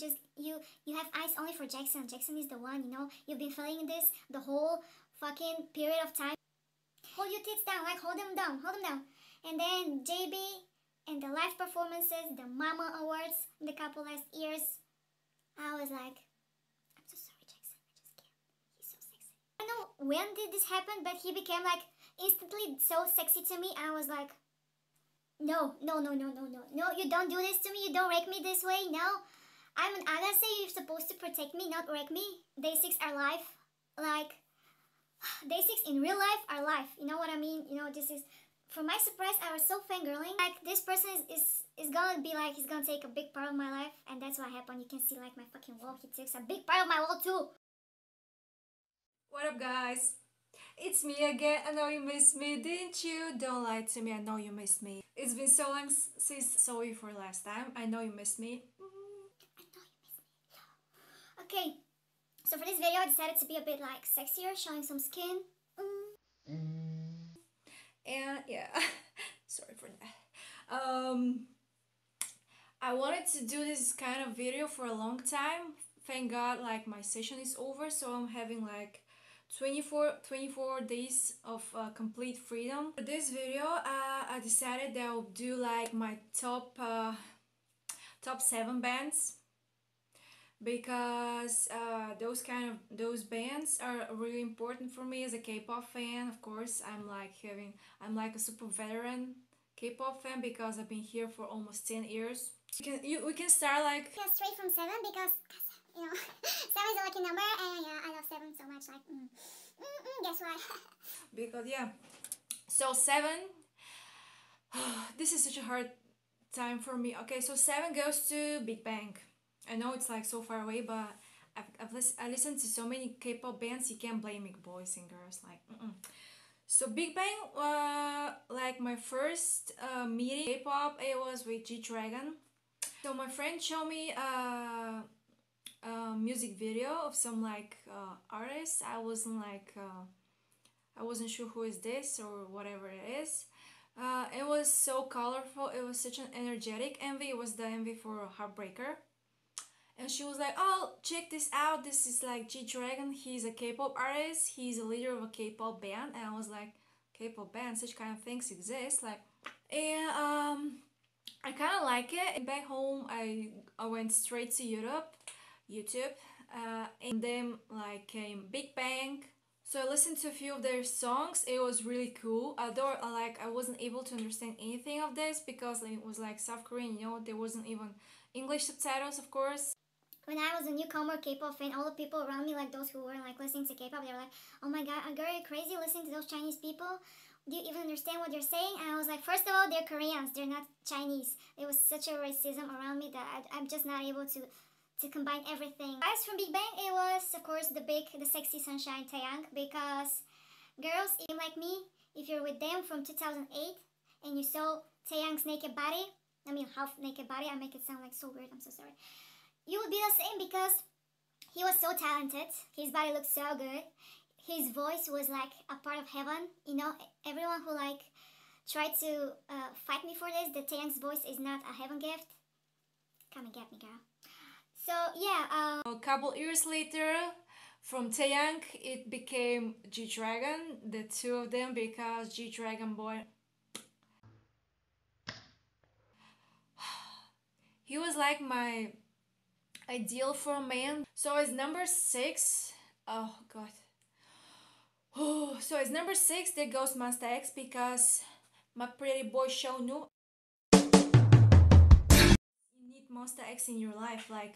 just you you have eyes only for Jackson. Jackson is the one, you know. You've been feeling this the whole fucking period of time. Hold your tits down, like hold them down, hold them down. And then JB and the live performances, the Mama Awards, the couple last years. I was like, I'm so sorry, Jackson. I just can't. He's so sexy. I don't know when did this happen, but he became like instantly so sexy to me. I was like, no, no, no, no, no, no. No, you don't do this to me. You don't wreck me this way. No. I'm an Ahgase. You're supposed to protect me, not wreck me. Day 6 are life. Like, day 6 in real life are life. You know what I mean? You know, this is... For my surprise, I was so fangirling. Like, this person is, is, is gonna be like, he's gonna take a big part of my life. And that's what happened. You can see, like, my fucking wall. He takes a big part of my wall, too. What up, guys? It's me again. I know you missed me, didn't you? Don't lie to me. I know you missed me. It's been so long since you for last time. I know you missed me. Okay, so for this video, I decided to be a bit like sexier, showing some skin. Mm. And yeah, sorry for that. Um, I wanted to do this kind of video for a long time. Thank God, like my session is over, so I'm having like 24, 24 days of uh, complete freedom. For this video, uh, I decided that I'll do like my top uh, top seven bands because uh, those kind of those bands are really important for me as a K-pop fan. Of course, I'm like having I'm like a super veteran K-pop fan because I've been here for almost 10 years. We can you, we can start like yeah, straight from seven because you know, seven is a lucky number, and yeah, I love seven so much. Like, mm, mm, mm, guess what? because yeah, so seven. this is such a hard time for me. Okay, so seven goes to Big Bang. I know it's like so far away, but I've, I've list, I listened to so many K-pop bands. You can't blame me, boys and girls. Like, mm-mm. so Big Bang, uh, like my first uh, meeting K-pop, it was with G Dragon. So my friend showed me. Uh, a music video of some like uh, artist. I wasn't like uh, I wasn't sure who is this or whatever it is. Uh, it was so colorful. It was such an energetic MV. It was the MV for Heartbreaker. And she was like, "Oh, check this out. This is like G Dragon. He's a K-pop artist. He's a leader of a K-pop band." And I was like, "K-pop band? Such kind of things exist." Like, and um, I kind of like it. And back home, I I went straight to Europe YouTube uh, and then like came Big Bang so I listened to a few of their songs it was really cool although like I wasn't able to understand anything of this because it was like South Korean you know there wasn't even English subtitles of course when I was a newcomer K-pop fan, all the people around me, like those who were like listening to K-pop, they were like, "Oh my God, I'm very crazy listening to those Chinese people. Do you even understand what they're saying?" And I was like, first of all, they're Koreans, they're not Chinese." It was such a racism around me that I, I'm just not able to to combine everything. As from Big Bang, it was of course the big, the sexy sunshine Taeyang because girls, even like me, if you're with them from 2008 and you saw Taeyang's naked body, I mean half naked body, I make it sound like so weird, I'm so sorry. You would be the same because he was so talented, his body looked so good, his voice was like a part of heaven, you know, everyone who like tried to uh, fight me for this, the Taeyang's voice is not a heaven gift, come and get me girl. So yeah. Um, a couple years later, from Taeyang, it became G Dragon, the two of them, because G Dragon Boy. he was like my ideal for a man. So it's number six. Oh god. Oh, so it's number six. There goes Monsta X because my pretty boy Shownu you need Monsta X in your life. Like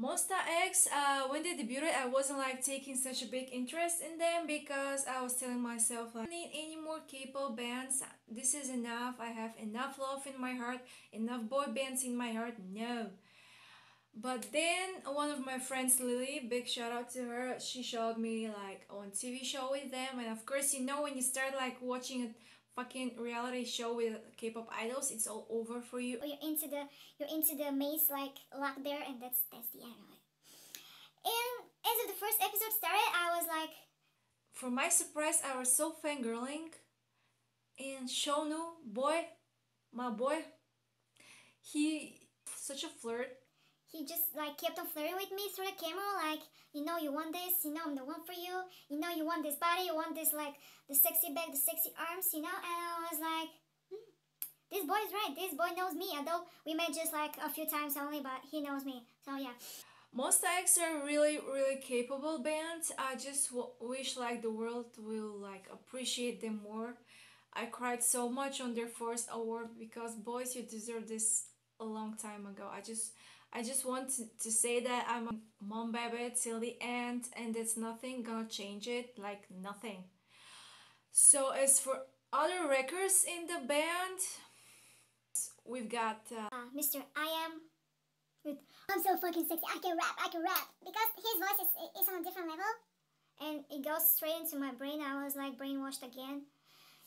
Monsta X, uh, when they debuted, I wasn't like taking such a big interest in them because I was telling myself like, I don't need any more K-pop bands. This is enough. I have enough love in my heart, enough boy bands in my heart. No. But then one of my friends, Lily, big shout out to her, she showed me like on TV show with them, and of course, you know when you start like watching a fucking reality show with K-pop idols, it's all over for you. Oh, you're into the you're into the maze like locked there, and that's that's the end of it. And as of the first episode started, I was like, for my surprise, I was so fangirling, and Shownu, boy, my boy, he such a flirt. He just like kept on flirting with me through the camera like you know you want this you know i'm the one for you you know you want this body you want this like the sexy back the sexy arms you know and i was like hmm, this boy is right this boy knows me although we met just like a few times only but he knows me so yeah. Monsta X are really really capable bands i just wish like the world will like appreciate them more. I cried so much on their first award because boys you deserve this a long time ago. I just I just want to, say that I'm a Monbebe till the end and there's nothing gonna change it, like nothing. So as for other records in the band, we've got uh, uh, Mr. I.M I'm so fucking sexy, I can rap, I can rap. Because his voice is, is on a different level and it goes straight into my brain. I was like brainwashed again.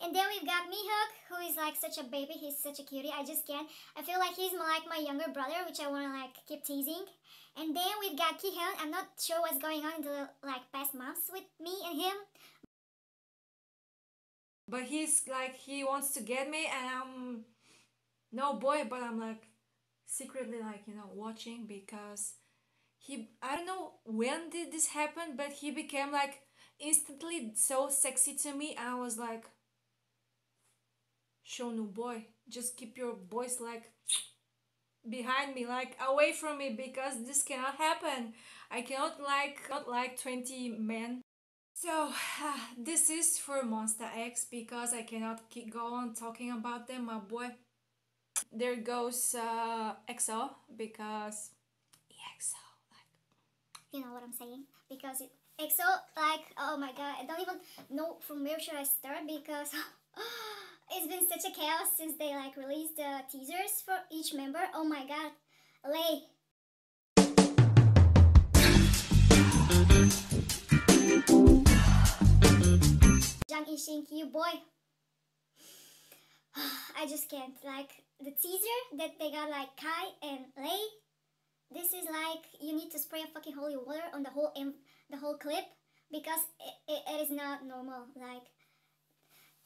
And then we've got Minhyuk, who is like such a baby. He's such a cutie. I just can't. I feel like he's more like my younger brother, which I want to like keep teasing. And then we've got Kihyun. I'm not sure what's going on in the like past months with me and him. But he's like he wants to get me, and I'm no boy, but I'm like secretly like you know watching because he I don't know when did this happen, but he became like instantly so sexy to me. I was like Shownu boy. Just keep your voice like behind me like away from me because this cannot happen. I cannot like not like 20 men. So uh, this is for Monsta X because i cannot keep going talking about them my boy. There goes uh exo because exo like you know what i'm saying? Because it, exo like oh my god i don't even know from where should i start because It's been such a chaos since they like released the teasers for each member. Oh my god. Lay. Jang you boy. I just can't. Like the teaser that they got like Kai and Lay. This is like you need to spray a fucking holy water on the whole the whole clip because it, it, it is not normal. Like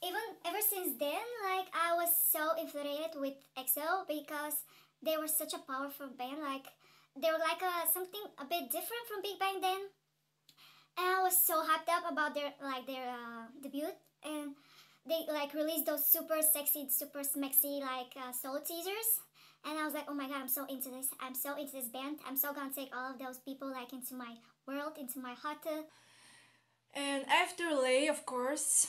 even ever since then, like I was so infatuated with EXO because they were such a powerful band. Like they were like a, something a bit different from Big Bang then, and I was so hyped up about their like their uh, debut and they like released those super sexy, super smexy like uh, solo teasers. And I was like, oh my god, I'm so into this. I'm so into this band. I'm so gonna take all of those people like into my world, into my heart. And after Lay, of course,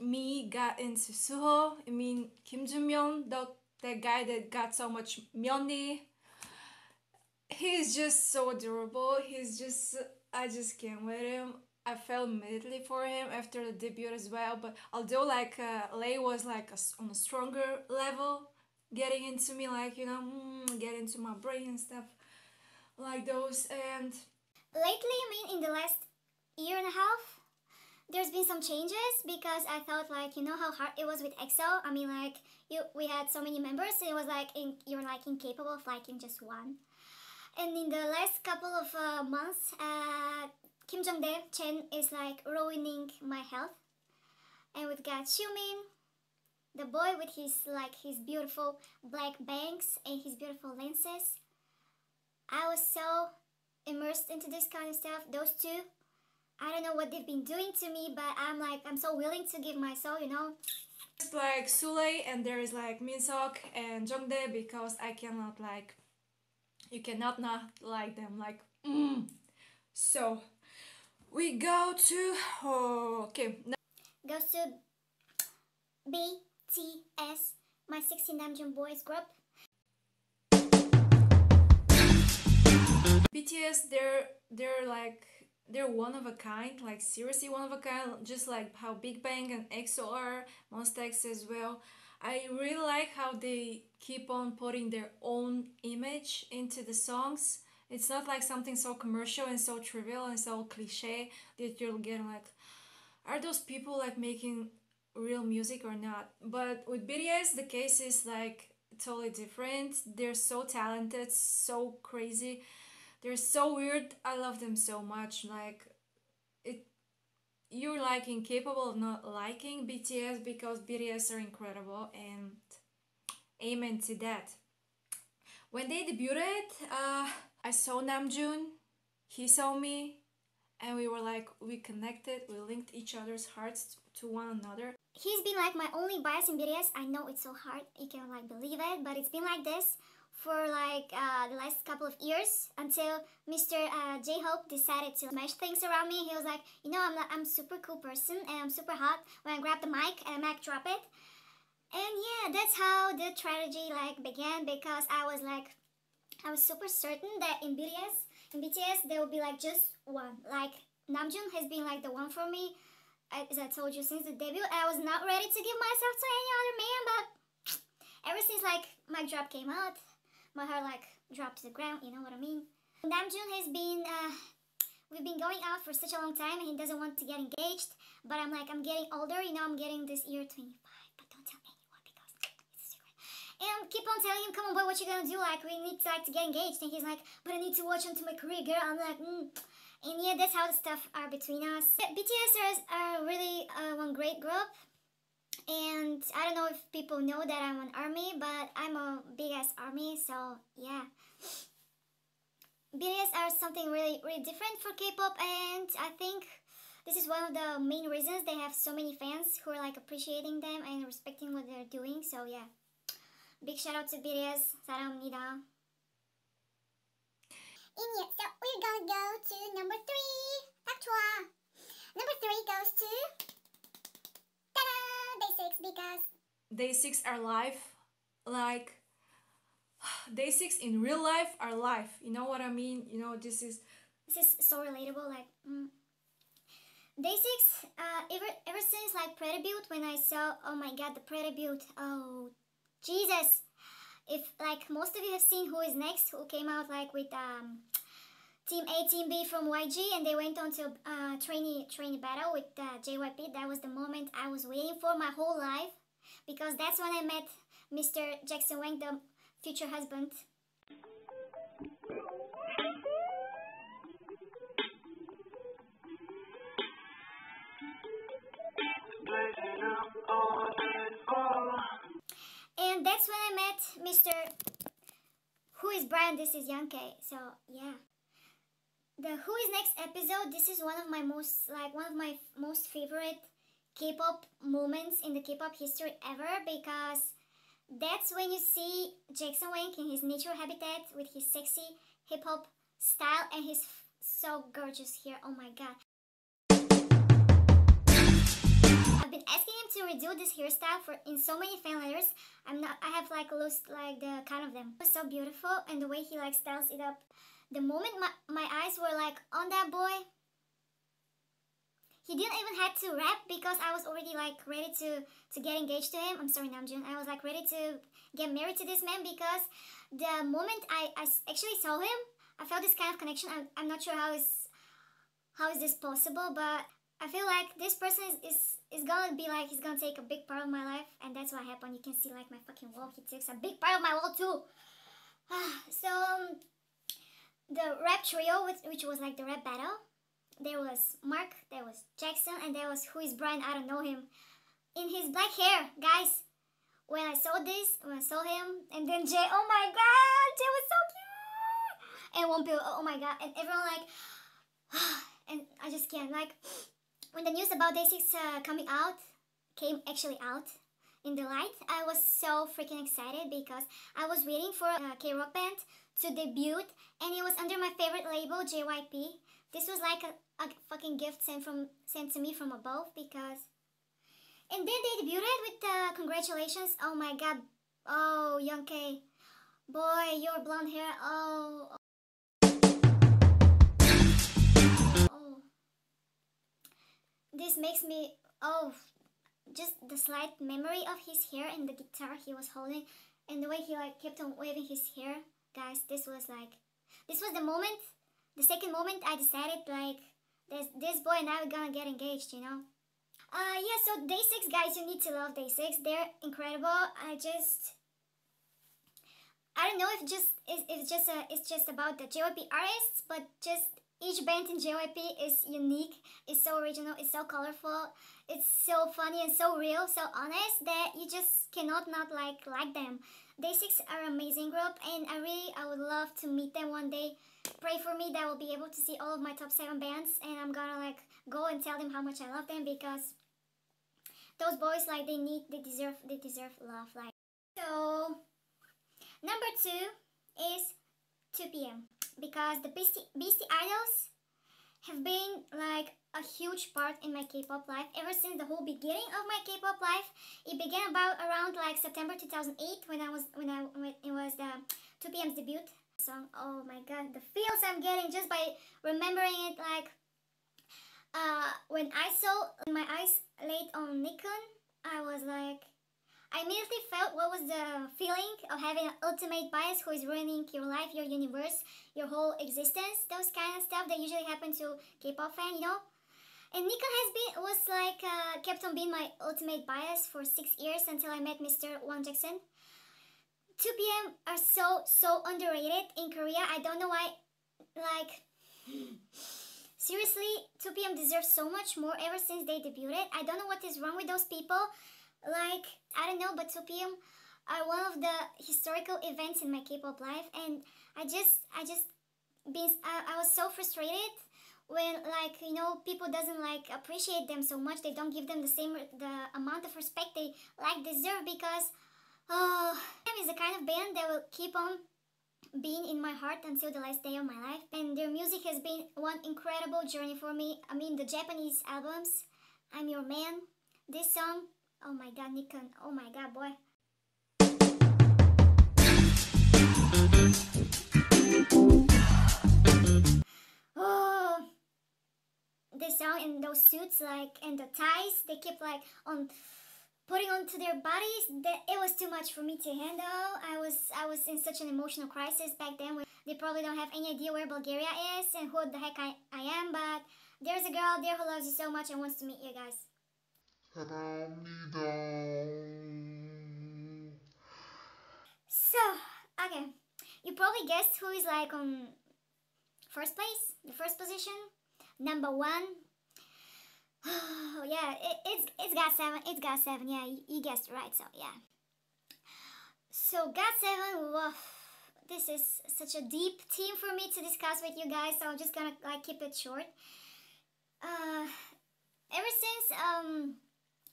me got into Suho. I mean Kim Jun the that guy that got so much Myeonri. He's just so adorable. He's just I just can't with him. I fell immediately for him after the debut as well. But although like uh, Lay was like a, on a stronger level, getting into me like you know, mm, get into my brain and stuff like those. And lately, I mean, in the last year and a half, there's been some changes because I felt like you know how hard it was with EXO. I mean like you we had so many members, it was like in, you were like incapable of liking just one. And in the last couple of uh, months, uh, Kim Jong Dae Chen is like ruining my health. And we've got Xiumin, the boy with his like his beautiful black bangs and his beautiful lenses. I was so immersed into this kind of stuff. Those two I don't know what they've been doing to me, but I'm like, I'm so willing to give my soul, you know? It's like Sulay and there is like Minseok and Jongdae because I cannot like, you cannot not like them, like, mm. So, we go to, oh, okay. Goes to BTS, my 16 Namjoon boys group. BTS, they're, they're like, they're one of a kind, like seriously one of a kind, just like how Big Bang and EXO are, Monsta X as well. I really like how they keep on putting their own image into the songs. It's not like something so commercial and so trivial and so cliche that you'll get like, are those people like making real music or not? But with BTS, the case is like totally different. They're so talented, so crazy they're so weird. I love them so much. Like it you're like incapable of not liking BTS because BTS are incredible and amen to that. When they debuted, uh, I saw Namjoon, he saw me, and we were like, we connected, we linked each other's hearts to one another. He's been like my only bias in BTS. I know it's so hard, you can like believe it, but it's been like this for like uh, the last couple of years until Mr. Uh, J-Hope decided to smash things around me. He was like, you know, I'm not, I'm super cool person and I'm super hot when I grab the mic and I mic drop it. And yeah, that's how the tragedy like began because I was like, I was super certain that in BTS, in BTS there will be like just one. Like Namjoon has been like the one for me, as I told you since the debut. I was not ready to give myself to any other man, but ever since like Mic Drop came out, my heart like dropped to the ground, you know what I mean? Namjoon has been, uh, we've been going out for such a long time and he doesn't want to get engaged. But I'm like, I'm getting older, you know, I'm getting this year 25, but don't tell anyone because it's a secret. And keep on telling him, come on boy, what you gonna do? Like, we need to like to get engaged. And he's like, but I need to watch onto my career, girl. I'm like, mm. And yeah, that's how the stuff are between us. BTS are, are really uh, one great group and I don't know if people know that I'm an army, but I'm a big ass army, so yeah. BTS are something really, really different for K-pop, and I think this is one of the main reasons they have so many fans who are like appreciating them and respecting what they're doing. So yeah, big shout out to BTS. 사랑합니다. And yeah, so we're gonna go to number three. 딱 좋아. Number three goes to day six because day six are life like day six in real life are life. You know what i mean? You know this is this is so relatable like mm. day six uh ever ever since like pre-debut when i saw oh my god the pre-debut oh jesus. If like most of you have seen who is next who came out like with um Team A, Team B from YG, and they went on to uh, battle with uh, JYP. That was the moment I was waiting for my whole life, because that's when I met Mr. Jackson Wang, the future husband. And that's when I met Mr. Who is Brian? This is Young K. So yeah the Who is Next episode, this is one of my most, like, one of my most favorite K-pop moments in the K-pop history ever because that's when you see Jackson Wang in his natural habitat with his sexy hip-hop style and his so gorgeous hair, oh my god. I've been asking him to redo this hairstyle for in so many fan letters. I'm not I have like lost like the kind of them. It was so beautiful and the way he like styles it up the moment my, my eyes were like on that boy, he didn't even have to rap because I was already like ready to to get engaged to him. I'm sorry Namjoon. I was like ready to get married to this man because the moment I, I actually saw him, I felt this kind of connection. I'm, I'm not sure how is how is this possible, but I feel like this person is, is is gonna be like he's gonna take a big part of my life, and that's what happened. You can see like my fucking wall. He takes a big part of my wall too. so um, the rap trio, which, which was like the rap battle. There was Mark, there was Jackson, and there was who is Brian, I don't know him. In his black hair, guys. When I saw this, when I saw him, and then Jay, oh my god, Jay was so cute! And Wonpil, oh my god, and everyone like, and I just can't, like, when the news about Day 6 uh, coming out, came actually out, in the light, I was so freaking excited because I was waiting for a K-rock band to debut and it was under my favorite label JYP. This was like a, a fucking gift sent from sent to me from above because and then they debuted with uh, congratulations. Oh my god. Oh, Young K. Boy, your blonde hair. Oh. oh. This makes me oh just the slight memory of his hair and the guitar he was holding and the way he like kept on waving his hair guys this was like this was the moment the second moment i decided like this this boy and i were gonna get engaged you know? Uh yeah so day six guys you need to love day six. They're incredible. I just i don't know if just it's just a it's just about the jyp artists but just each band in JYP is unique, it's so original, it's so colorful, it's so funny and so real, so honest that you just cannot not like like them. Day 6 are amazing group and I really I would love to meet them one day. Pray for me that I will be able to see all of my top seven bands, and I'm gonna like go and tell them how much I love them because those boys like they need they deserve they deserve love like. So number two is 2 p.m because the beastie, beastie idols have been like a huge part in my k-pop life ever since the whole beginning of my k-pop life it began about around like september 2008 when i was when i when it was the 2 p.m.'s debut song oh my god the feels i'm getting just by remembering it like uh, when I saw my eyes laid on Nichkhun, I was like, I immediately felt what was the feeling of having an ultimate bias who is ruining your life, your universe, your whole existence, those kind of stuff that usually happen to K-pop fan, you know? And Nichkhun has been, was like, uh, kept on being my ultimate bias for six years until I met Mr. Won Jackson. 2PM are so, so underrated in Korea. I don't know why, like... Seriously, 2PM deserves so much more ever since they debuted. I don't know what is wrong with those people. Like, I don't know, but 2PM are one of the historical events in my K-pop life, and I just, I just, been, I, I was so frustrated when, like, you know, people doesn't like appreciate them so much. They don't give them the same, the amount of respect they like deserve because, oh, uh, is the kind of band that will keep on being in my heart until the last day of my life and their music has been one incredible journey for me. I mean the Japanese albums, I'm Your Man, this song, oh my god Nichkhun, oh my god boy. This song in those suits like and the ties they keep like on putting onto their bodies that it was too much for me to handle. I was i was in such an emotional crisis back then they probably don't have any idea where bulgaria is and who the heck i, I am but there's a girl there who loves you so much and wants to meet you guys. So okay. You probably guessed who is like on first place the first position number one Oh yeah, it, it's it's GOT7. It's GOT7. Yeah, you, you guessed right. So yeah. So GOT7. Woof, this is such a deep team for me to discuss with you guys. So I'm just gonna like keep it short. Uh, ever since um,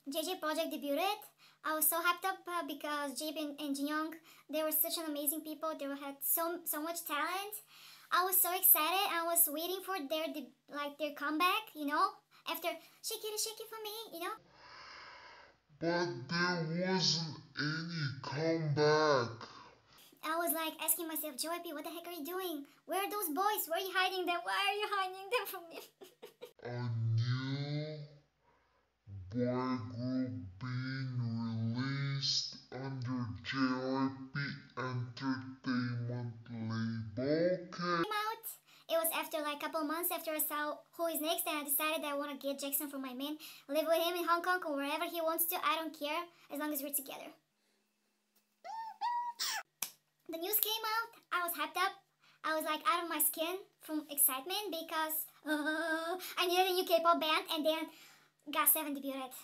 JJ Project debuted, I was so hyped up uh, because JB and, and they were such an amazing people. They had so so much talent. I was so excited. I was waiting for their like their comeback. You know, after shake it, shake it for me, you know? But there wasn't any comeback. I was like asking myself, Joey what the heck are you doing? Where are those boys? Where are you hiding them? Why are you hiding them from me? A new boy group being after I saw Who Is Next and I decided that I want to get Jackson for my man. Live with him in Hong Kong or wherever he wants to. I don't care as long as we're together. the news came out. I was hyped up. I was like out of my skin from excitement because uh, I needed a new K-pop band and then GOT7 debuted.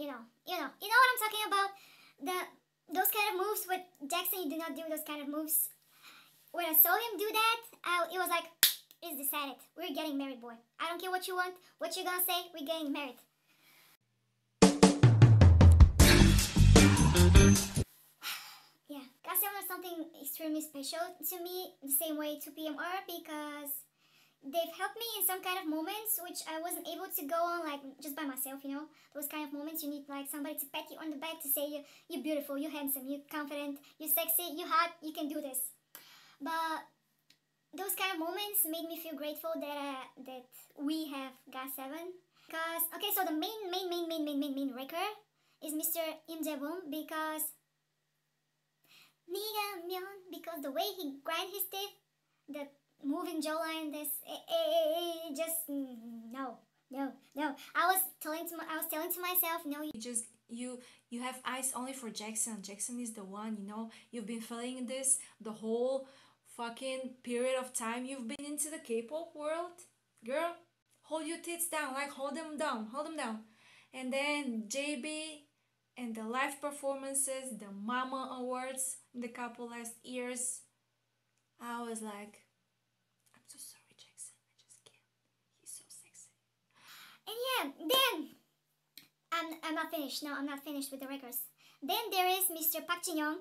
You know, you know, you know what I'm talking about? The those kind of moves with Jackson, you do not do those kind of moves when I saw him do that, I, it was like, it's decided. We're getting married, boy. I don't care what you want, what you gonna say, we're getting married. yeah, GOT7 is something extremely special to me, the same way 2PM are, because they've helped me in some kind of moments which I wasn't able to go on like just by myself, you know. Those kind of moments you need like somebody to pat you on the back to say you you're beautiful, you're handsome, you're confident, you're sexy, you're hot, you can do this. But those kind of moments made me feel grateful that uh, that we have GOT7. Because okay, so the main main main main main main main wrecker is Mr. Im Jae-beom because because the way he grind his teeth, the moving jawline, this just no no no. I was telling to my, I was telling to myself, no. You just you you have eyes only for Jackson. Jackson is the one. You know you've been feeling this the whole fucking period of time you've been into the K-pop world, girl, hold your tits down, like hold them down, hold them down. And then JB and the live performances, the Mama Awards in the couple last years. I was like, I'm so sorry, Jackson. I just can't. He's so sexy. And yeah, then I'm I'm not finished. No, I'm not finished with the records. Then there is Mr. Park Jin Young,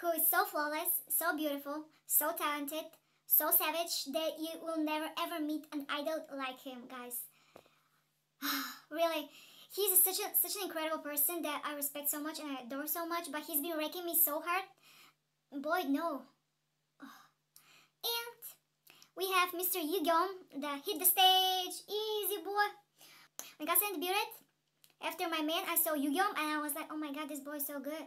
who is so flawless, so beautiful, so talented, so savage that you will never ever meet an idol like him, guys. really, he's such a such an incredible person that I respect so much and I adore so much. But he's been wrecking me so hard. Boy, no. And we have Mr. Yugyeom, the hit the stage, easy boy. When I got debuted, after my man, I saw Yugyeom and I was like, oh my god, this boy is so good.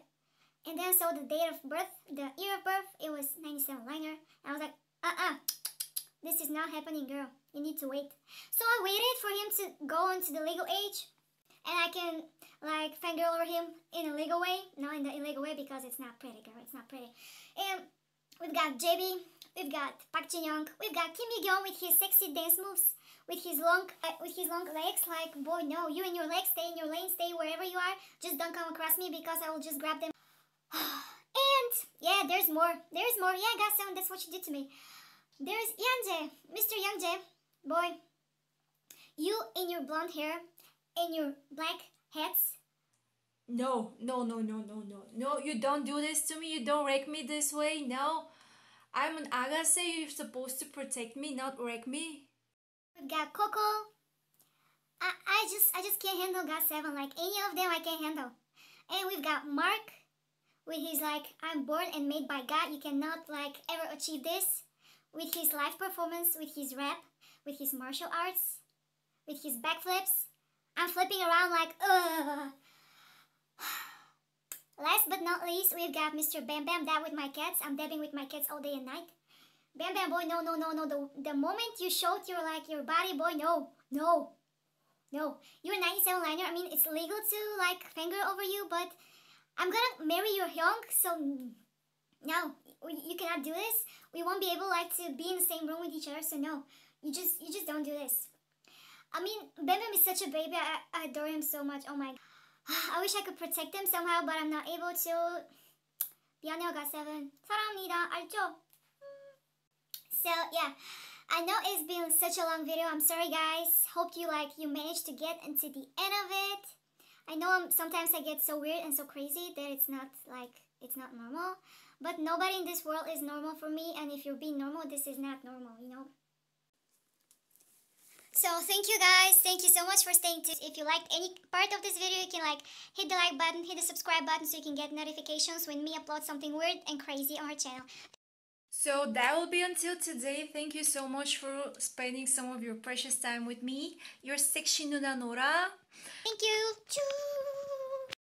And then so the date of birth, the year of birth, it was 97 liner. And I was like, uh-uh, this is not happening, girl. You need to wait. So I waited for him to go into the legal age and I can like fangirl over him in a legal way. Not in the illegal way because it's not pretty, girl. It's not pretty. And we've got JB, we've got Park Jin Young, we've got Kim Hee Gyung with his sexy dance moves, with his long, uh, with his long legs. Like, boy, no, you and your legs stay in your lane, stay wherever you are. Just don't come across me because I will just grab them. And yeah, there's more. There's more. Yeah, Gaston, that's what you did to me. There's Youngjae, Mr. Youngjae, boy. You in your blonde hair in your black hats. No, no, no, no, no, no. No, you don't do this to me. You don't wreck me this way. No. I'm an Ahgase. You're supposed to protect me, not wreck me. We've got Coco. I, I just I just can't handle GOT7. Like any of them I can't handle. And we've got Mark with his like I'm born and made by God. You cannot like ever achieve this. With his live performance, with his rap, with his martial arts, with his backflips. I'm flipping around like ugh. Last but not least, we've got Mr. Bam Bam Dab with my cats. I'm dabbing with my cats all day and night. Bam Bam boy, no, no, no, no. The, the moment you showed your like your body, boy, no, no, no. You're a 97 liner. I mean, it's legal to like finger over you, but I'm gonna marry your young, so no, you cannot do this. We won't be able like to be in the same room with each other. So no, you just you just don't do this. I mean, Bam Bam is such a baby. I, I adore him so much. Oh my. I wish I could protect him somehow, but I'm not able to. 미안해요, 가7. 사랑합니다. 알죠? So, yeah. I know it's been such a long video. I'm sorry, guys. Hope you, like, you managed to get into the end of it. I know I'm, sometimes I get so weird and so crazy that it's not, like, it's not normal. But nobody in this world is normal for me. And if you're being normal, this is not normal, you know? So thank you guys. Thank you so much for staying tuned. If you liked any part of this video, you can like hit the like button, hit the subscribe button so you can get notifications when me upload something weird and crazy on our channel. So that will be until today. Thank you so much for spending some of your precious time with me. Your sexy Noona Nora. Thank you. Choo!